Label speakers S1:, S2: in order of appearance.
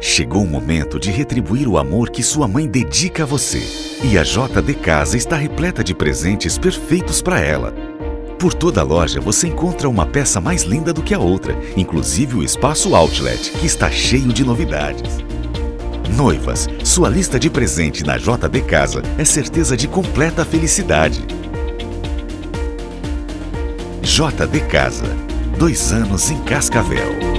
S1: Chegou o momento de retribuir o amor que sua mãe dedica a você. E a JD Casa está repleta de presentes perfeitos para ela. Por toda a loja você encontra uma peça mais linda do que a outra, inclusive o espaço Outlet, que está cheio de novidades. Noivas, sua lista de presente na JD Casa é certeza de completa felicidade. JD Casa, dois anos em Cascavel.